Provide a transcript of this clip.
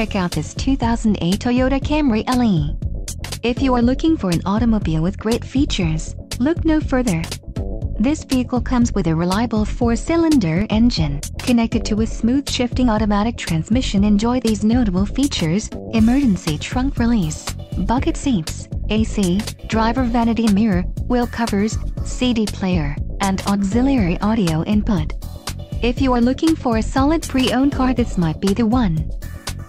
Check out this 2008 Toyota Camry LE. If you are looking for an automobile with great features, look no further. This vehicle comes with a reliable four-cylinder engine, connected to a smooth shifting automatic transmission. Enjoy these notable features, emergency trunk release, bucket seats, AC, driver vanity mirror, wheel covers, CD player, and auxiliary audio input. If you are looking for a solid pre-owned car this might be the one.